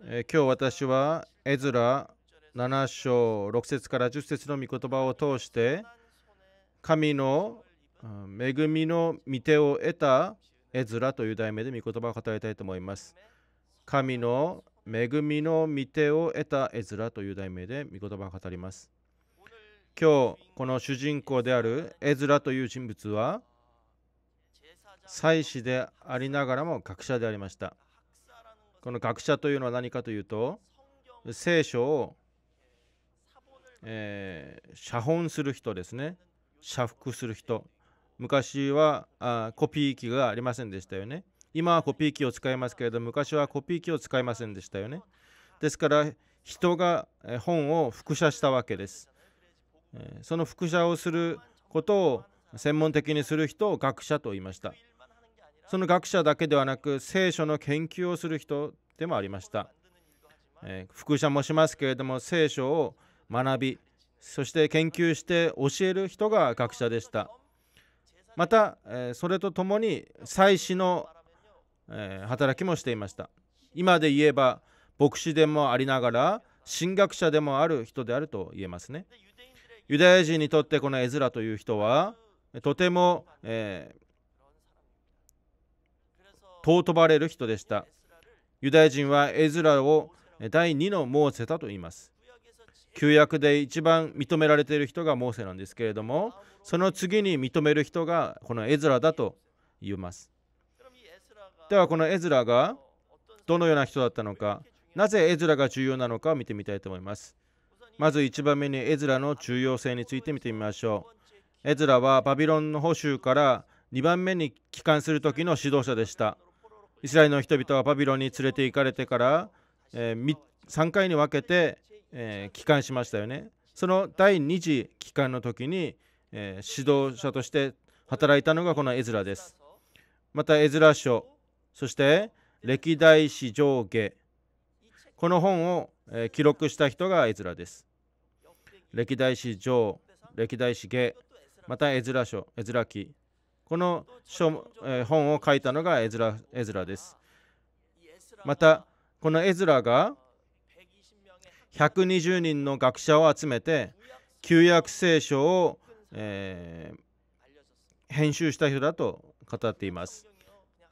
え今日私はエズラ7章6節から10節の御言葉を通して神の恵みの御手を得たエズラという題名で御言葉を語りたいと思います。神の恵みの御手を得たエズラという題名で御言葉を語ります。今日この主人公であるエズラという人物は祭司でありながらも学者でありました。この学者というのは何かというと聖書を、えー、写本する人ですね。写服する人。昔はあコピー機がありませんでしたよね。今はコピー機を使いますけれど昔はコピー機を使いませんでしたよね。ですから人が本を複写したわけです。その複写をすることを専門的にする人を学者と言いました。その学者だけではなく聖書の研究をする人でもありました、えー、複写もしますけれども聖書を学びそして研究して教える人が学者でした。また、えー、それとともに祭司の、えー、働きもしていました。今で言えば牧師でもありながら神学者でもある人であると言えますね。ユダヤ人にとってこのエズラという人はとても、え尊ばれる人でした。ユダヤ人はエズラを第2のモーセだと言います。旧約で一番認められている人がモーセなんですけれども、その次に認める人がこのエズラだと言います。ではこのエズラがどのような人だったのか、なぜエズラが重要なのかを見てみたいと思います。まず1番目にエズラの重要性について見てみましょう。エズラはバビロンの保守から2番目に帰還する時の指導者でした。イスラエルの人々はバビロンに連れて行かれてから、えー、3回に分けて、えー、帰還しましたよね。その第2次帰還の時に、えー、指導者として働いたのがこのエズラです。またエズラ書、そして歴代史上下、この本を、えー、記録した人がエズラです。歴代史上、歴代史下、またエズラ書、エズラ記、この書、え本を書いたのがエズラエズラです。また、このエズラが120人の学者を集めて、旧約聖書を、えー、編集した人だと語っています。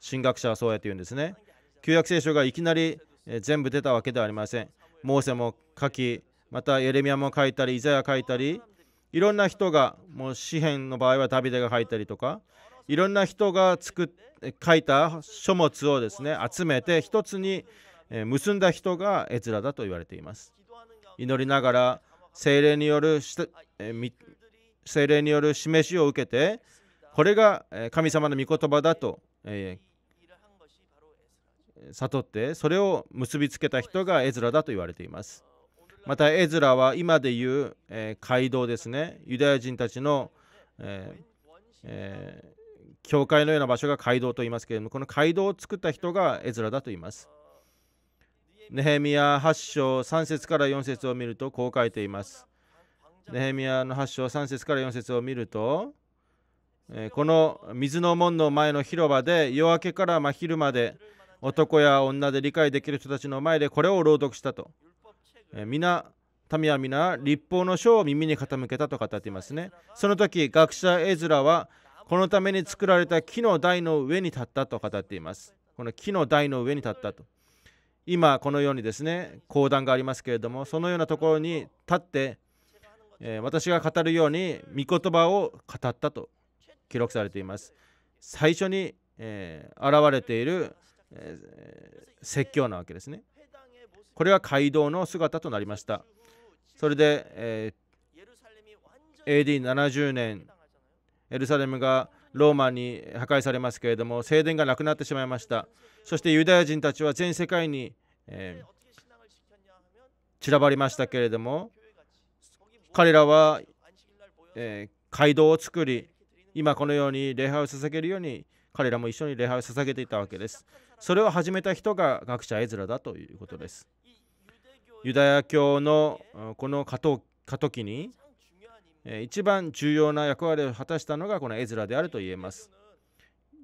神学者はそうやって言うんですね。旧約聖書がいきなり、え全部出たわけではありません。モーセも書き、またエレミアも書いたり、イザヤ書いたり、いろんな人が、もう詩篇の場合はダビデが書いたりとか、いろんな人が作っ書いた書物をですね集めて一つに結んだ人がエズラだと言われています。祈りながら精霊による精霊による示しを受けてこれが神様の御言葉だと、悟ってそれを結びつけた人がエズラだと言われています。またエズラは今で言う、街道ですね。ユダヤ人たちの、えーえー教会のような場所が街道と言いますけれどもこの街道を作った人がエズラだと言います。ネヘミヤ8章3節から4節を見るとこう書いています。ネヘミヤの8章3節から4節を見るとこの水の門の前の広場で夜明けから真昼まで男や女で理解できる人たちの前でこれを朗読したと。皆民は皆立法の書を耳に傾けたと語っていますね。その時学者エズラはこのために作られた木の台の上に立ったと語っています。この木の台の上に立ったと。今このようにですね講談がありますけれどもそのようなところに立って、えー、私が語るように御言葉を語ったと記録されています。最初に、えー、現れている、えー、説教なわけですね。これは街道の姿となりました。それで、えー、AD70 年エルサレムがローマに破壊されますけれども聖殿がなくなってしまいました。そしてユダヤ人たちは全世界に、え、散らばりましたけれども彼らは、え、街道を作り今このように礼拝を捧げるように彼らも一緒に礼拝を捧げていたわけです。それを始めた人が学者エズラだということです。ユダヤ教のこの過渡期に一番重要な役割を果たしたのがこのエズラであると言えます。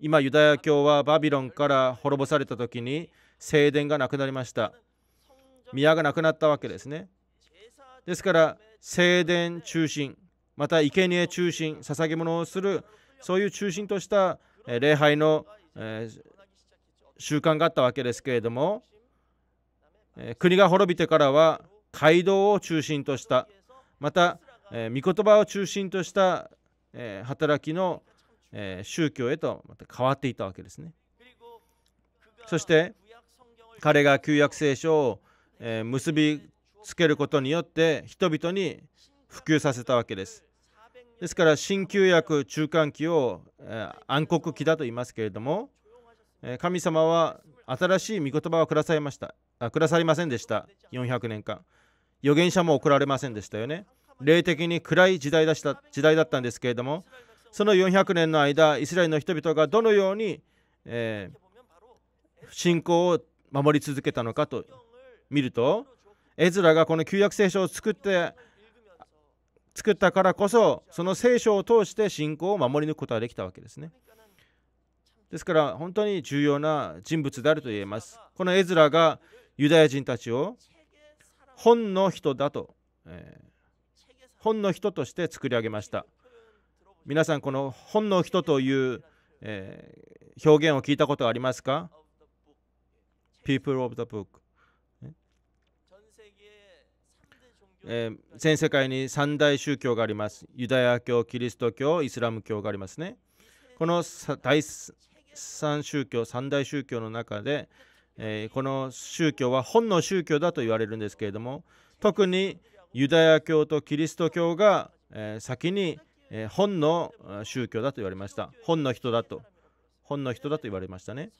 今、ユダヤ教はバビロンから滅ぼされた時に聖殿がなくなりました。宮がなくなったわけですねですから聖殿中心また生贄中心捧げ物をするそういう中心とした礼拝の習慣があったわけですけれども国が滅びてからは街道を中心としたまたえ御言葉を中心としたえ働きのえ宗教へとまた変わっていたわけですね。そして彼が旧約聖書をえ結びつけることによって人々に普及させたわけです。ですから新旧約中間期を、え暗黒期だと言いますけれども、え神様は新しい御言葉をくださいました。あくださりませんでした。400年間。預言者も送られませんでしたよね。霊的に暗い時代だした時代だったんですけれどもその400年の間イスラエルの人々がどのように、えー、信仰を守り続けたのかと見るとエズラがこの旧約聖書を作って作ったからこそその聖書を通して信仰を守り抜くことができたわけですね。ですから本当に重要な人物であると言えます。このエズラがユダヤ人たちを本の人だと、えー、本の人として作り上げました皆さんこの本の人という、えー、表現を聞いたことはありますか ?People of the book え？ー、全世界に三大宗教があります。ユダヤ教、キリスト教、イスラム教がありますね。この第三宗教、三大宗教の中で、えー、この宗教は本の宗教だと言われるんですけれども、特にユダヤ教とキリスト教が、え、先に、え本の宗教だと言われました。本の人だと。本の人だと言われましたね。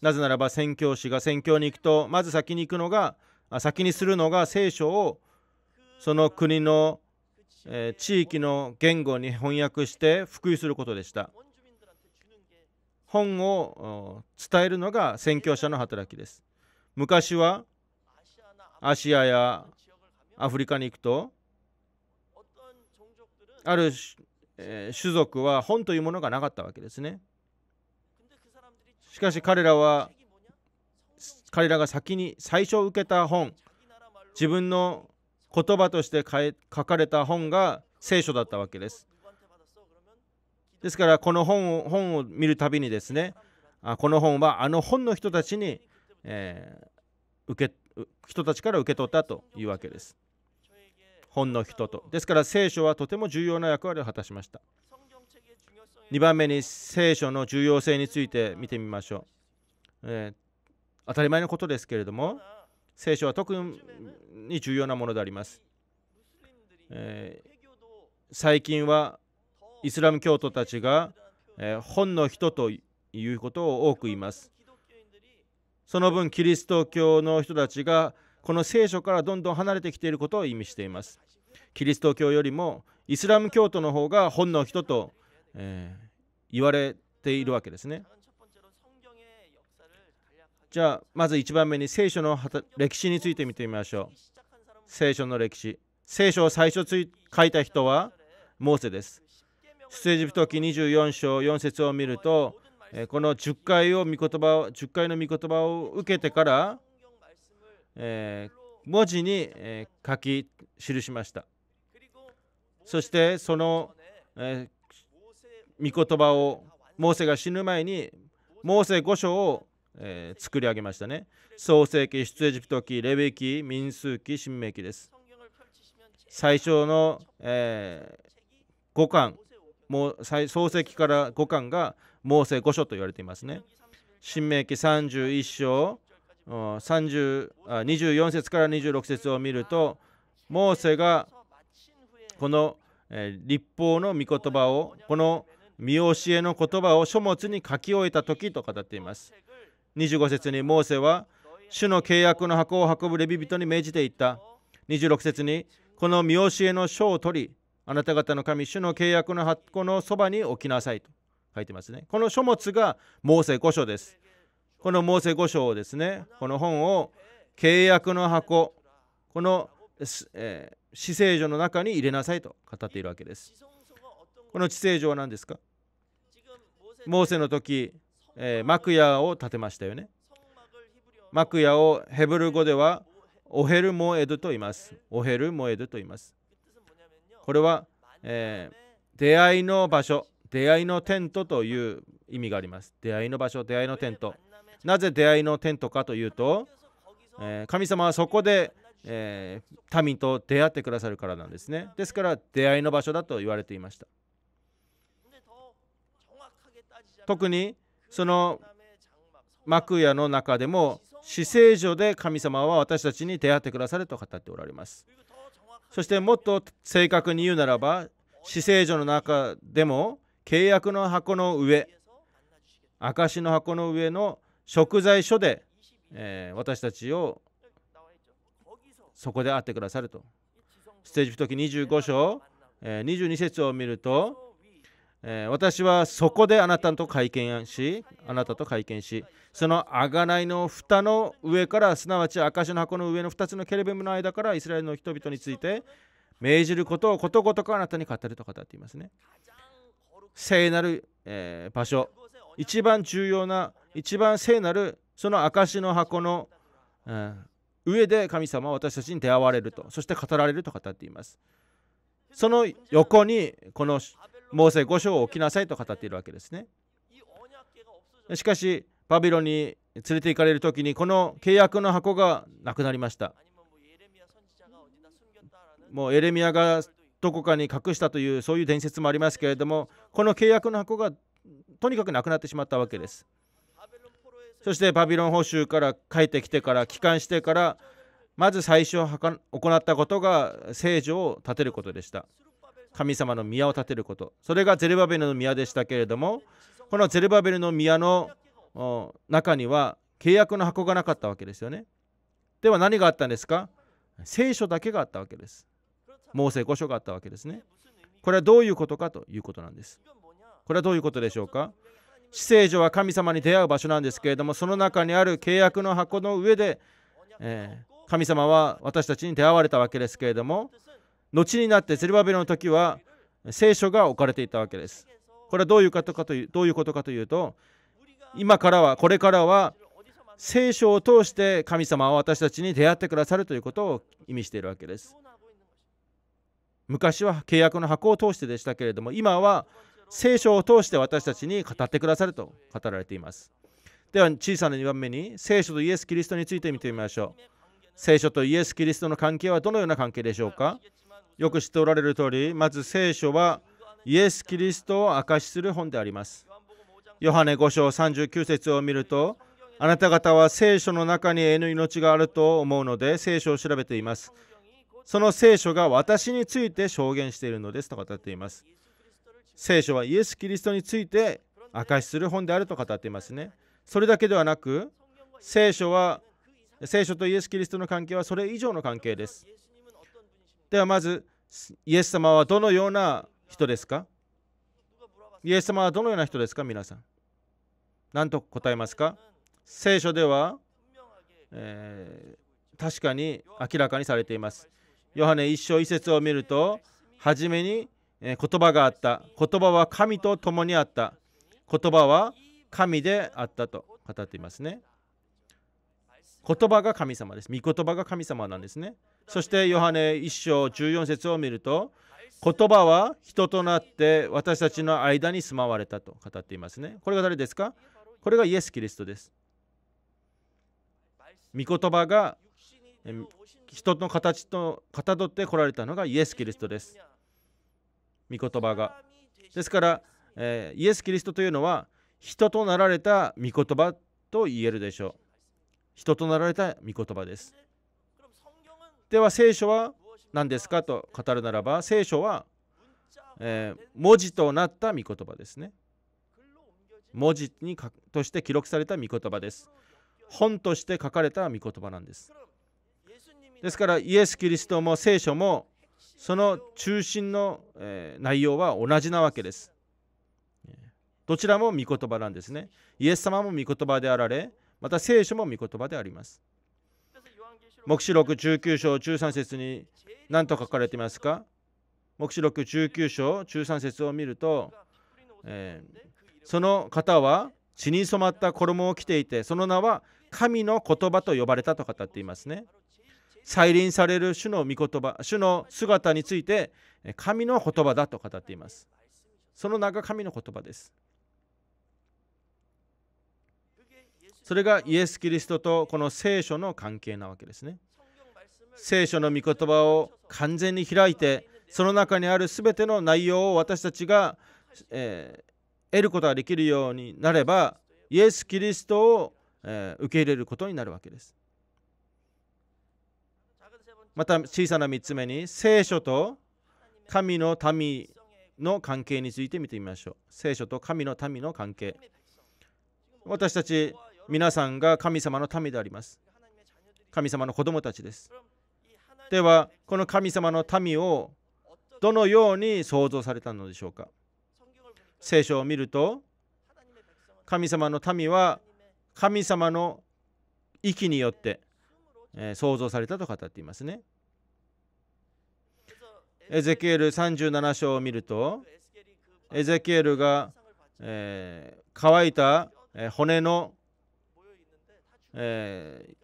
なぜならば宣教師が宣教に行くとまず先に行くのが先にするのが聖書をその国の、え、地域の言語に翻訳して普及することでした本を伝えるのが宣教者の働きです昔はアシアやアフリカに行くとある、えー、種族は本というものがなかったわけですねしかし彼らは彼らが先に最初受けた本自分の言葉として書かれた本が聖書だったわけです。ですからこの本を本を見るたびにですねあこの本はあの本の人たちに、えー、受け人たちから受け取ったというわけです。本の人と。ですから聖書はとても重要な役割を果たしました。2番目に聖書の重要性について見てみましょう。えー、当たり前のことですけれども聖書は特に重要なものであります。えー、最近はイスラム教徒たちが、えー、本の人ということを多く言います。その分キリスト教の人たちがこの聖書からどんどん離れてきていることを意味しています。キリスト教よりもイスラム教徒の方が本の人と、えー、言われているわけですね。じゃあまず1番目に聖書の歴史について見てみましょう。聖書の歴史。聖書を最初つい書いた人はモーセです。出エジプト記24章4節を見るとえこの10回を御言葉を10回の御言葉を受けてから、えー、文字に、書き記しましたそしてその、御言葉をモーセが死ぬ前にモーセ5章を、作り上げましたね。創世記、出エジプト記、レベ記、民数記、新明記です。最初の、えー、5巻、もう創世記から5巻がモーセ5書と言われていますね。新明記31章、24節から26節を見ると、モーセがこの、立法の御言葉を、この見教えの言葉を書物に書き終えた時と語っています。25節にモーセは主の契約の箱を運ぶレビ人に命じていった。26節にこの見教えの書を取りあなた方の神主の契約の箱のそばに置きなさいと書いてますね。この書物がモーセ5書です。このモーセ5書をですねこの本を契約の箱この、えー、死聖所の中に入れなさいと語っているわけですこの地聖所は何ですか？モーセの時えー、幕屋を建てましたよね。幕屋をヘブル語ではオヘルモエドと言います。オヘルモエドと言います。これは、えー、出会いの場所、出会いのテントという意味があります。出会いの場所、出会いのテント。なぜ出会いのテントかというと、えー、神様はそこで、えー、民と出会ってくださるからなんですね。ですから出会いの場所だと言われていました。特にその幕屋の中でも死聖所で神様は私たちに出会ってくださると語っておられます。そしてもっと正確に言うならば死聖所の中でも契約の箱の上証の箱の上の食材所で、えー、私たちをそこで会ってくださると。ステージ太き25章、えー、22節を見るとえー、私はそこであなたと会見し、あなたと会見し、その贖いの蓋の上から、すなわち証の箱の上の2つのケレベムの間からイスラエルの人々について命じることをことごとくあなたに語ると語っていますね。聖なる、えー、場所、一番重要な、一番聖なるその証の箱の、えー、上で神様は私たちに出会われると、そして語られると語っています。その横にこのモーセ5章を置きなさいと語っているわけですね。しかし、バビロンに連れて行かれる時にこの契約の箱がなくなりました。もうエレミアがどこかに隠したというそういう伝説もありますけれどもこの契約の箱がとにかくなくなってしまったわけです。そしてバビロン報酬から帰ってきてから帰還してからまず最初行ったことが聖女を建てることでした。神様の宮を建てること。それがゼルバベルの宮でしたけれどもこのゼルバベルの宮の中には契約の箱がなかったわけですよね。では何があったんですか？聖書だけがあったわけです。モーセ5書があったわけですね。これはどういうことかということなんです。これはどういうことでしょうか？死聖所は神様に出会う場所なんですけれどもその中にある契約の箱の上で、えー、神様は私たちに出会われたわけですけれども後になってゼルバベルの時は聖書が置かれていたわけです。これはどういうことかというどういうことかというと今からはこれからは聖書を通して神様は私たちに出会ってくださるということを意味しているわけです。昔は契約の箱を通してでしたけれども今は聖書を通して私たちに語ってくださると語られています。では小さな2番目に聖書とイエス・キリストについて見てみましょう。聖書とイエス・キリストの関係はどのような関係でしょうか？よく知っておられる通り、まず聖書はイエス・キリストを証しする本であります。ヨハネ5章39節を見ると、あなた方は聖書の中に永遠の命があると思うので聖書を調べています。その聖書が私について証言しているのですと語っています。聖書はイエス・キリストについて証しする本であると語っていますね。それだけではなく、聖書は聖書とイエス・キリストの関係はそれ以上の関係です。ではまず、イエス様はどのような人ですか？イエス様はどのような人ですか？皆さん。何と答えますか？聖書では、えー、確かに明らかにされています。ヨハネ一章一節を見ると、初めに言葉があった。言葉は神と共にあった。言葉は神であったと語っていますね。言葉が神様です。御言葉が神様なんですね。そしてヨハネ1章14節を見ると言葉は人となって私たちの間に住まわれたと語っていますね。これが誰ですか？これがイエス・キリストです。御言葉が人の形とかたどってこられたのがイエス・キリストです。御言葉が。ですから、えー、イエス・キリストというのは人となられた御言葉と言えるでしょう。人となられた御言葉です。では聖書は何ですかと語るならば聖書は、えー、文字となった御言葉ですね。文字にとして記録された御言葉です。本として書かれた御言葉なんです。ですからイエス・キリストも聖書もその中心の、え、内容は同じなわけです。どちらも御言葉なんですね。イエス様も御言葉であられ、また聖書も御言葉であります。黙示録19章13節に何と書かれていますか？黙示録19章13節を見ると、えー、その方は血に染まった衣を着ていてその名は神の言葉と呼ばれたと語っていますね再臨される主の御言葉主の姿について神の言葉だと語っています。その名が神の言葉です。それがイエス・キリストとこの聖書の関係なわけですね。聖書の御言葉を完全に開いてその中にある全ての内容を私たちが、えー、得ることができるようになればイエス・キリストを、えー、受け入れることになるわけです。また小さな3つ目に聖書と神の民の関係について見てみましょう。聖書と神の民の関係。私たち皆さんが神様の民であります。神様の子供たちです。ではこの神様の民をどのように創造されたのでしょうか。聖書を見ると神様の民は神様の息によってえー、想像されたと語っていますね。エゼキエル37章を見るとエゼキエルが、えー、乾いた、えー、骨の、えー、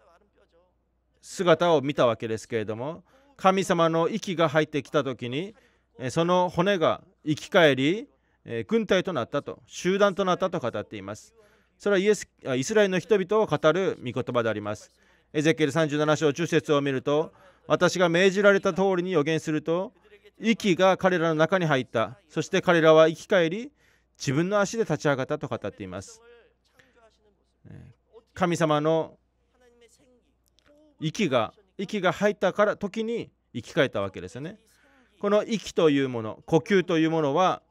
姿を見たわけですけれども神様の息が入ってきた時に、えその骨が生き返り、え軍隊となったと集団となったと語っています。それはイエスイスラエルの人々を語る御言葉であります。エゼキエル37章10節を見ると私が命じられた通りに予言すると息が彼らの中に入った。そして彼らは生き返り自分の足で立ち上がったと語っています。神様の息が息が入ったから時に生き返ったわけですよね。この息というもの呼吸というものは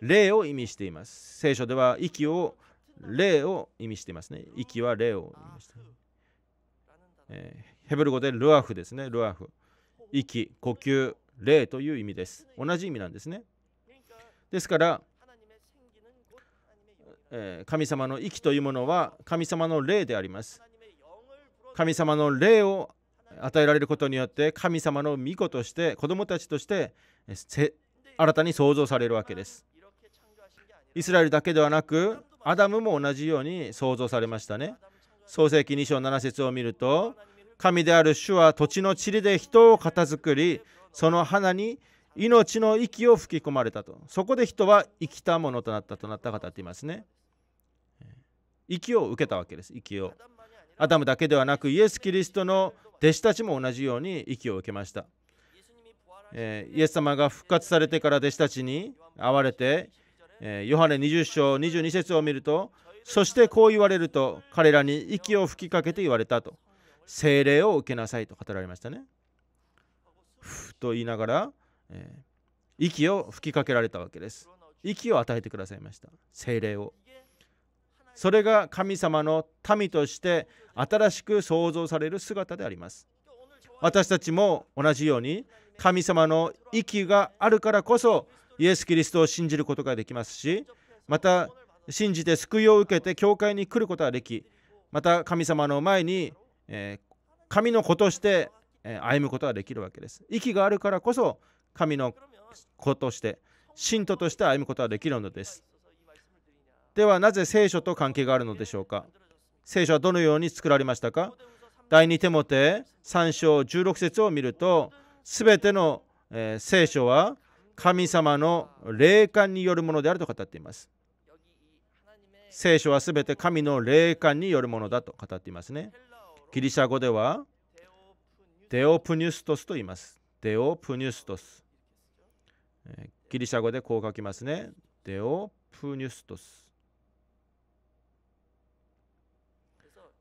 霊を意味しています。聖書では息を霊を意味していますね。息は霊を意味しています。えー、ヘブル語でルアフですね、ルアフ。息、呼吸、霊という意味です。同じ意味なんですね。ですから、え、神様の息というものは神様の霊であります。神様の霊を与えられることによって神様の御子として子供たちとして新たに創造されるわけです。イスラエルだけではなくアダムも同じように創造されましたね。創世記2章7節を見ると神である主は土地の塵で人を片作りその花に命の息を吹き込まれたと。そこで人は生きたものとなったとなった方っていますね。息を受けたわけです。息を。アダムだけではなくイエス・キリストの弟子たちも同じように息を受けました、えー、イエス様が復活されてから弟子たちに会われて、えー、ヨハネ20章22節を見るとそしてこう言われると彼らに息を吹きかけて言われたと。精霊を受けなさいと語られましたね。ふと言いながら、えー、息を吹きかけられたわけです。息を与えてくださいました。精霊を。それが神様の民として新しく創造される姿であります。私たちも同じように神様の息があるからこそイエス・キリストを信じることができますしまた信じて救いを受けて教会に来ることができまた神様の前に、え、神の子として、歩むことができるわけです。息があるからこそ神の子として信徒として歩むことができるのです。ではなぜ聖書と関係があるのでしょうか？聖書はどのように作られましたか？第2手モて3章16節を見るとすべての、聖書は神様の霊感によるものであると語っています。聖書はすべて神の霊感によるものだと語っていますね。ギリシャ語ではデオプニュストスと言います。デオプニュストス。ギリシャ語でこう書きますね。デオプニュストス。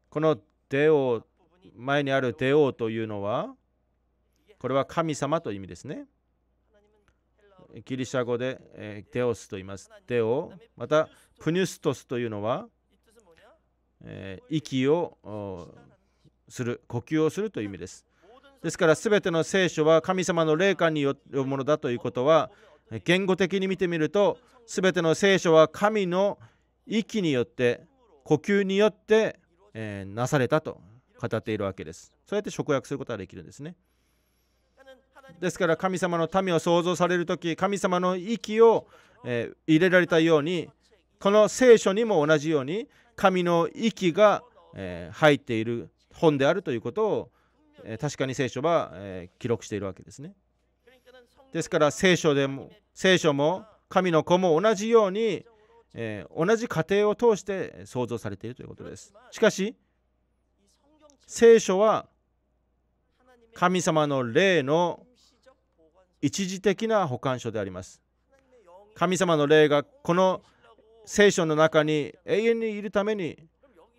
このデオ、前にあるデオというのは、これは神様という意味ですね。ギリシャ語で、えデオスと言います。デオ、またプニュストスというのは、え、息をする呼吸をするという意味です。ですから全ての聖書は神様の霊感によるものだということは言語的に見てみると全ての聖書は神の息によって呼吸によって、え、なされたと語っているわけです。そうやって直訳することができるんですね。ですから神様の民を創造される時神様の息を、え、入れられたようにこの聖書にも同じように神の息が、え、入っている本であるということをえ確かに聖書は、え記録しているわけですね。ですから聖書でも聖書も神の子も同じように、え同じ過程を通して創造されているということです。しかし聖書は神様の霊の一時的な保管書であります。神様の霊がこの聖書の中に永遠にいるために、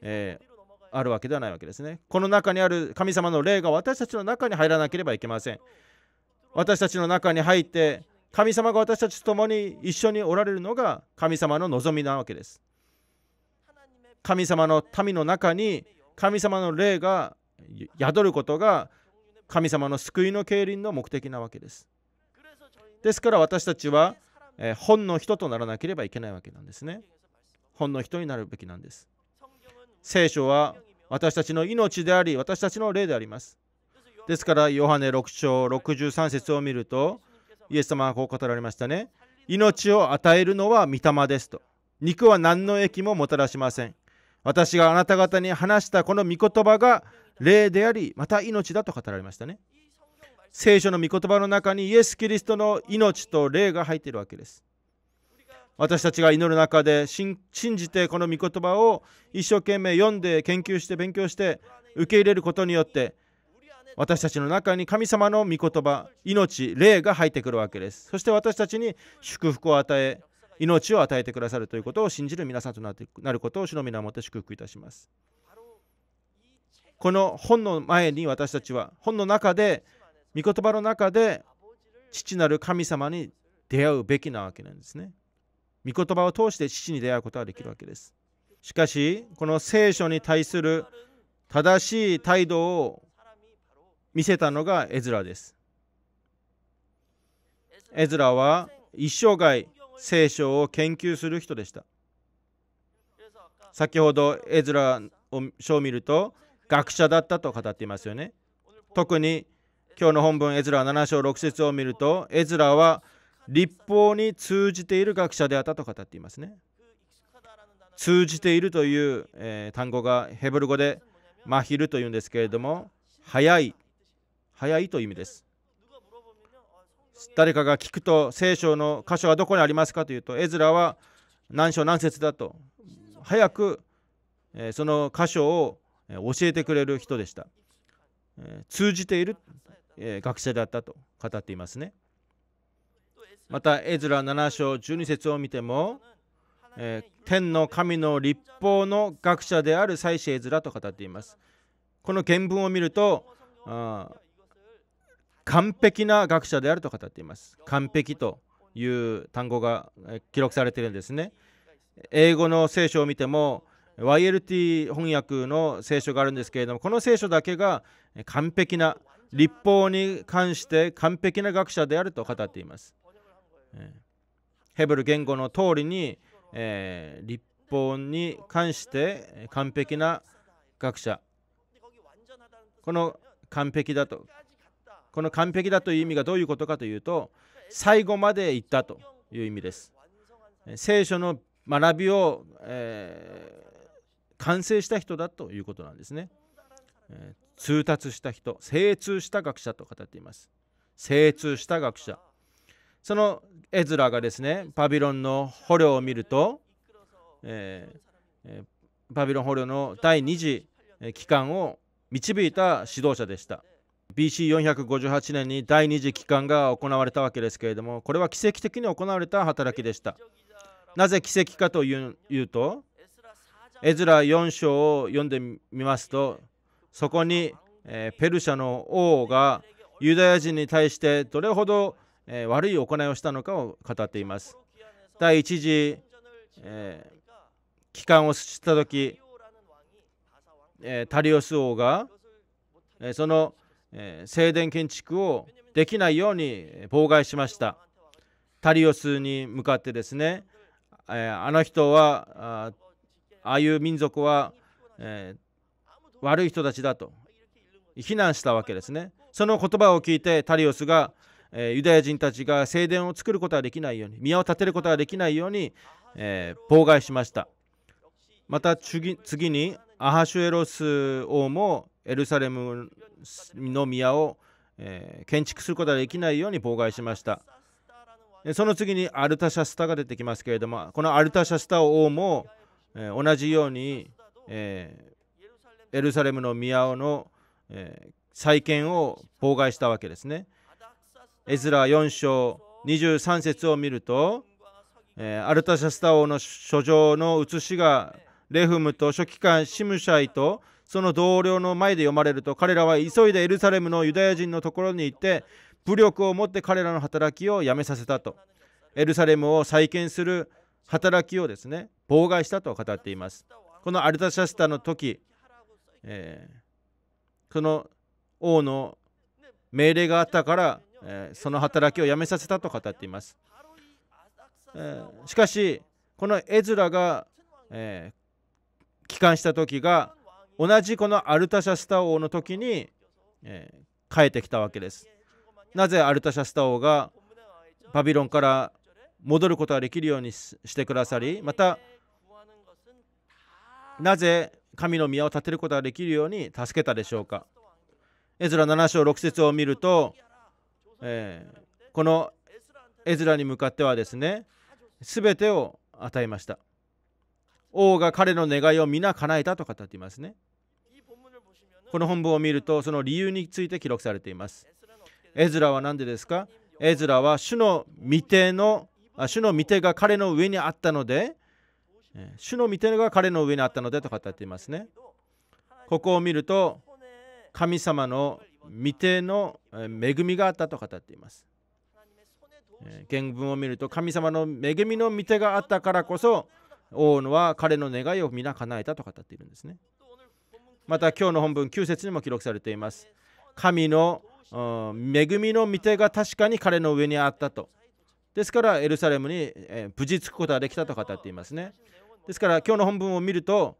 えー、あるわけではないわけですね。この中にある神様の霊が私たちの中に入らなければいけません。私たちの中に入って神様が私たちと共に一緒におられるのが神様の望みなわけです。神様の民の中に神様の霊が宿ることが神様の救いの経輪の目的なわけです。ですから私たちは、えー、本の人とならなければいけないわけなんですね。本の人になるべきなんです。聖書は私たちの命であり、私たちの霊であります。ですから、ヨハネ6章63節を見ると、イエス様はこう語られましたね。命を与えるのは御霊ですと。肉は何の益ももたらしません。私があなた方に話したこの御言葉が霊であり、また命だと語られましたね。聖書の御言葉の中にイエス・キリストの命と霊が入っているわけです。私たちが祈る中で信じてこの御言葉を一生懸命読んで研究して勉強して受け入れることによって私たちの中に神様の御言葉命霊が入ってくるわけですそして私たちに祝福を与え命を与えてくださるということを信じる皆さんとなってなることを主の皆をもって祝福いたしますこの本の前に私たちは本の中で御言葉の中で父なる神様に出会うべきなわけなんですね。御言葉を通して父に出会うことができるわけです。しかしこの聖書に対する正しい態度を見せたのがエズラです。エズラは一生涯聖書を研究する人でした。先ほどエズラを書を見ると学者だったと語っていますよね。特に今日の本文エズラ7章6節を見るとエズラは立法に通じている学者であったと語っていますね。通じているという、えー、単語がヘブル語でマヒルというんですけれども、早い、早いという意味です。誰かが聞くと聖書の箇所はどこにありますかというと、エズラは何章何節だと、早く、え、その箇所を教えてくれる人でした。え、通じている、学者であったと語っていますね。またエズラ7章12節を見ても、え、天の神の立法の学者である祭司エズラと語っています。この原文を見ると完璧な学者であると語っています。完璧という単語が記録されているんですね。英語の聖書を見ても YLT 翻訳の聖書があるんですけれどもこの聖書だけが完璧な立法に関して完璧な学者であると語っています。ヘブル言語の通りに、えー、立法に関して完璧な学者。この完璧だとこの完璧だという意味がどういうことかというと最後まで行ったという意味です。聖書の学びを、えー、完成した人だということなんですね、通達した人精通した学者と語っています。精通した学者。そのエズラがですねパビロンの捕虜を見ると、えー、パビロン捕虜の第2次期間を導いた指導者でした。BC458 年に第2次期間が行われたわけですけれどもこれは奇跡的に行われた働きでした。なぜ奇跡かというとエズラ4章を読んでみますとそこに、え、ペルシャの王がユダヤ人に対してどれほどえ、悪い行いをしたのかを語っています。第一次、え、帰還をした時、え、タリオス王が、え、その、え、聖殿建築をできないように妨害しました。タリオスに向かってですね、え、あの人はああいう民族は、え、悪い人たちだと。非難したわけですね。その言葉を聞いてタリオスが、えユダヤ人たちが聖殿を作ることができないように宮を建てることができないように、えー、妨害しました。また次にアハシュエロス王もエルサレムの宮を、えー、建築することができないように妨害しました。その次にアルタシャスタが出てきますけれどもこのアルタシャスタ王も、えー、同じように、えー、エルサレムの宮尾の、え、再建を妨害したわけですね。エズラ4章23節を見ると、え、アルタシャスタ王の書状の写しがレフムと書記官シムシャイとその同僚の前で読まれると彼らは急いでエルサレムのユダヤ人のところに行って武力を持って彼らの働きをやめさせたと。エルサレムを再建する働きをですね妨害したと語っています。このアルタシャスタの時、えー、その王の命令があったから、えー、その働きをやめさせたと語っています、えー、しかしこのエズラが、え帰還した時が同じこのアルタシャスタ王の時に、えー、帰ってきたわけです。なぜアルタシャスタ王がバビロンから戻ることができるようにしてくださりまたなぜ神の宮を建てることができるように助けたでしょうかエズラ7章6節を見ると、えー、このエズラに向かってはですね全てを与えました王が彼の願いを皆叶えたと語っていますね。この本文を見るとその理由について記録されています。エズラは何でですか？エズラは主の御手の主の御手が彼の上にあったので主の御手が彼の上にあったのでと語っていますね。ここを見ると神様の御手の恵みがあったと語っています。原文を見ると神様の恵みの御手があったからこそ王は彼の願いを皆叶えたと語っているんですね。また今日の本文9節にも記録されています。神の恵みの御手が確かに彼の上にあったと。ですからエルサレムに無事着くことができたと語っていますね。ですから今日の本文を見ると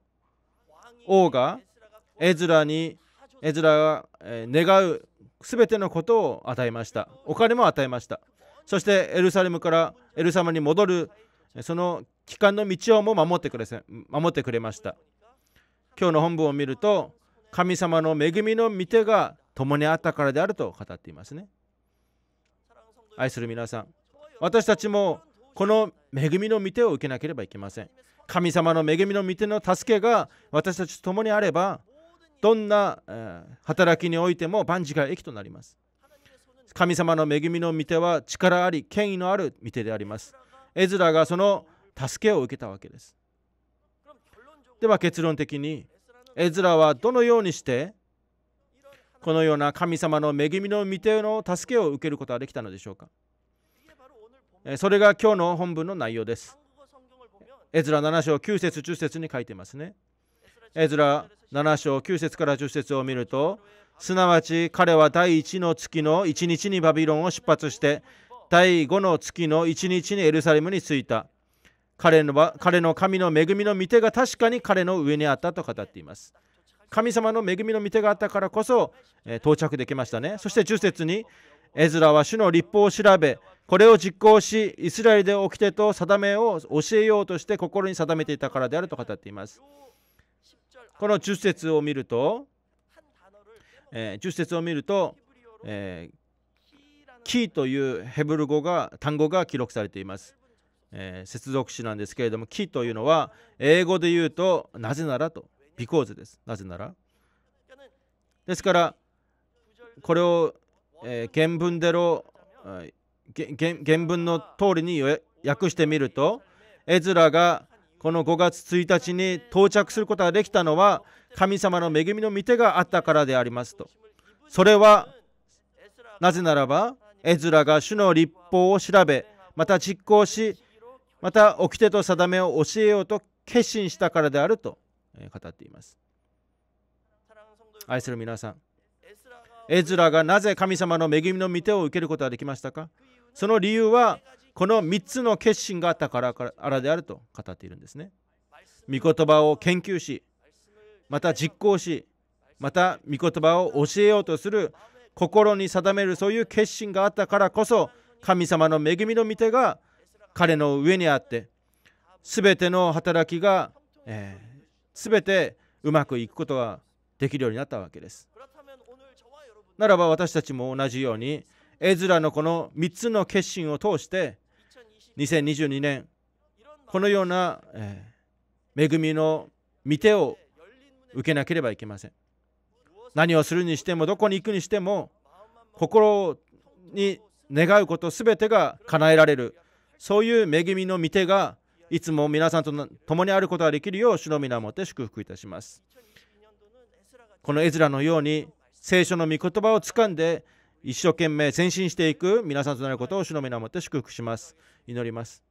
王がエズラにエズラが願う全てのことを与えました。お金も与えました。そしてエルサレムからエルサレムに戻るその帰還の道をも守ってくれ守ってくれました今日の本文を見ると神様の恵みの御手が共にあったからであると語っていますね愛する皆さん私たちもこの恵みの御手を受けなければいけません神様の恵みの御手の助けが私たちと共にあればどんな、働きにおいても万事が益となります神様の恵みの御手は力あり権威のある御手でありますエズラがその助けを受けたわけです。では結論的にエズラはどのようにしてこのような神様の恵みの御手の助けを受けることができたのでしょうかそれが今日の本文の内容です。エズラ7章9節10節に書いてますね。エズラ7章9節から10節を見るとすなわち彼は第1の月の1日にバビロンを出発して第5の月の1日にエルサレムに着いた。彼の彼の神の恵みの御手が確かに彼の上にあったと語っています。神様の恵みの御手があったからこそ、え、到着できましたね。そして10節に、エズラは主の立法を調べ、これを実行し、イスラエルで起きてと定めを教えようとして心に定めていたからであると語っています。この10節を見ると、えー、10節を見ると、えー、キーというヘブル語が単語が記録されています。えー、接続詞なんですけれども、キーというのは英語で言うとなぜならと、because です。なぜなら。ですから、これを、えー、原文での原文の通りに訳してみると、エズラがこの5月1日に到着することができたのは神様の恵みの御手があったからでありますと。それはなぜならばエズラが主の立法を調べまた実行しまた掟と定めを教えようと決心したからであると語っています愛する皆さんエズラがなぜ神様の恵みの御手を受けることができましたか？その理由はこの3つの決心があったからからであると語っているんですね御言葉を研究しまた実行しまた御言葉を教えようとする心に定めるそういう決心があったからこそ神様の恵みの御手が彼の上にあって全ての働きが、えー、全てうまくいくことができるようになったわけです。ならば私たちも同じようにエズラのこの3つの決心を通して2022年このような、え恵みの御手を受けなければいけません。何をするにしてもどこに行くにしても心に願うことすべてが叶えられるそういう恵みの御手がいつも皆さんと共にあることができるよう主の皆をもって祝福いたします。この絵面のように聖書の御言葉をつかんで一生懸命前進していく皆さんとなることを主の皆をもって祝福します。祈ります。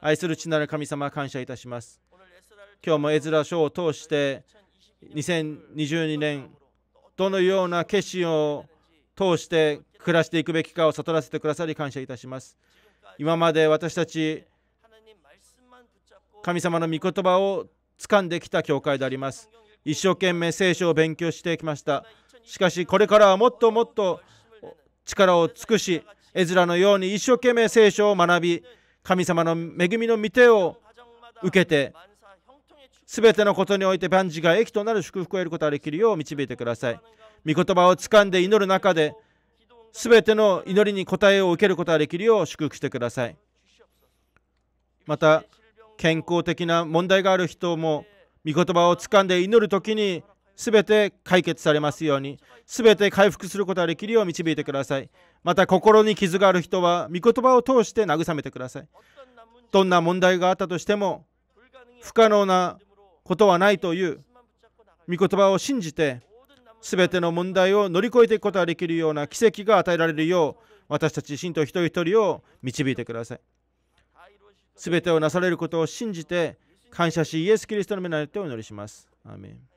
愛する父なる神様感謝いたします。今日も絵面書を通して2022年どのような決心を通して暮らしていくべきかを悟らせてくださり感謝いたします。今まで私たち神様の御言葉を掴んできた教会であります。一生懸命聖書を勉強してきました。しかしこれからはもっともっと力を尽くし、絵面のように一生懸命聖書を学び、神様の恵みの御手を受けて、すべてのことにおいて万事が益となる祝福を得ることができるよう導いてください。御言葉を掴んで祈る中で、すべての祈りに応えを受けることができるよう祝福してください。また、健康的な問題がある人も、御言葉を掴んで祈るときに、すべて解決されますように、すべて回復することができるよう導いてください。また、心に傷がある人は、御言葉を通して慰めてください。どんな問題があったとしても、不可能なことはないという御言葉を信じて、すべての問題を乗り越えていくことができるような奇跡が与えられるよう、私たち信徒一人一人を導いてください。すべてをなされることを信じて、感謝し、イエス・キリストの目によってお祈りします。アーメン